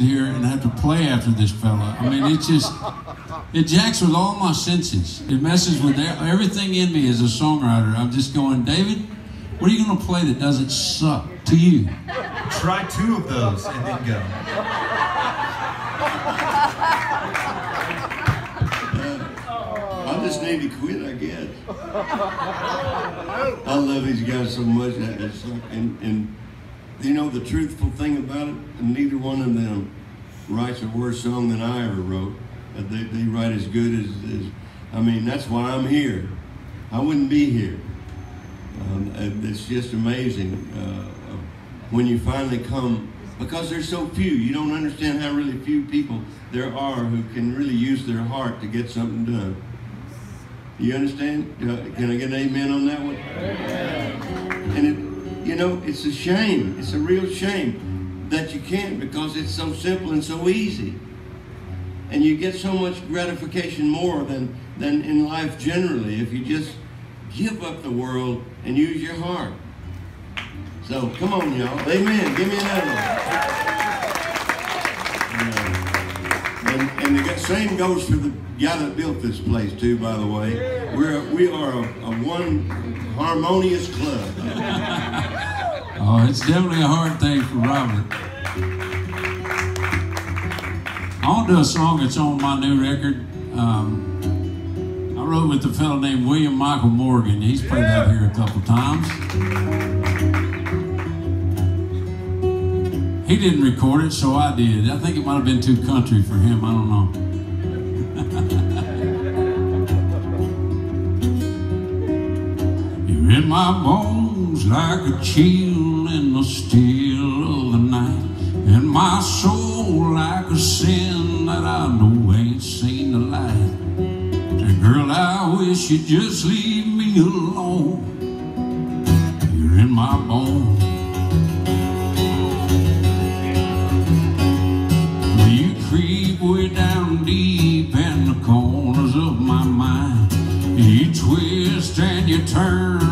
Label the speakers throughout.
Speaker 1: here and have to play after this fella. I mean, it just it jacks with all my senses. It messes with everything in me as a songwriter. I'm just going, David, what are you going to play that doesn't suck to you?
Speaker 2: Try two of those and then go.
Speaker 3: I just need to quit, I guess. I love these guys so much, and and you know the truthful thing about it, neither one of them writes a worse song than I ever wrote. Uh, they, they write as good as, as, I mean, that's why I'm here. I wouldn't be here. Um, it's just amazing uh, when you finally come, because there's so few. You don't understand how really few people there are who can really use their heart to get something done. You understand? Uh, can I get an amen on that one? And it, you know, it's a shame. It's a real shame that you can't because it's so simple and so easy. And you get so much gratification more than, than in life generally if you just give up the world and use your heart. So come on, y'all. Amen. Give me another one. And, the same goes for the guy that built this place too, by the way. We're we are a, a one harmonious club.
Speaker 1: oh, it's definitely a hard thing for Robert. I want to do a song that's on my new record. Um, I wrote with a fellow named William Michael Morgan. He's played out here a couple times. He didn't record it, so I did. I think it might have been too country for him. I don't know. In my bones like a chill in the still of the night. In my soul like a sin that I know ain't seen the light. And girl, I wish you'd just leave me alone. You're in my bones. You creep way down deep in the corners of my mind. You twist and you turn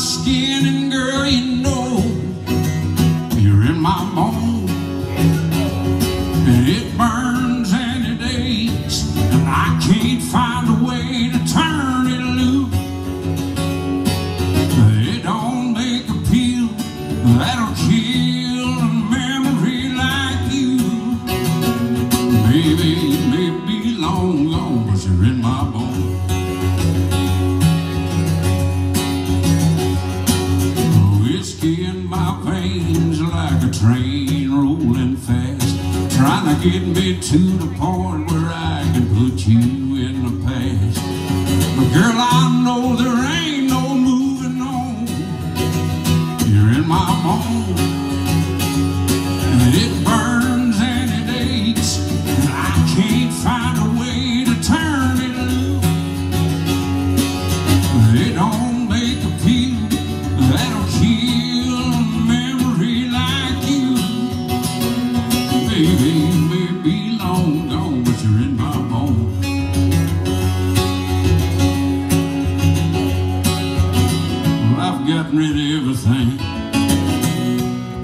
Speaker 1: skin, and girl, you know you're in my bones. And it burns and it aches, and I can't find a way to turn it loose. It don't make a pill that'll kill Trying to get me to the point where I can put you in the past. But girl, I know there ain't no moving on. You're in my bones. And it burns and it aches. And I can't find a way to turn it loose. It don't make a pill that'll kill a memory like you. Baby, Rid of everything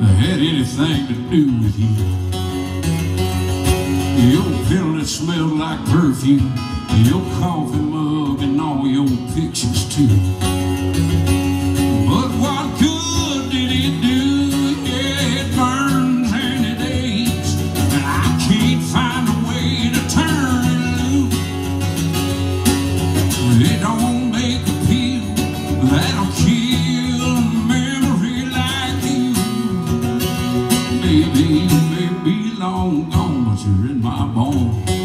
Speaker 1: that had anything to do with you. Your pill that smelled like perfume, your coffee mug, and all your pictures too. long gone, but you're in my bones.